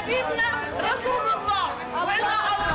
відповідна Расулова Олена Олена.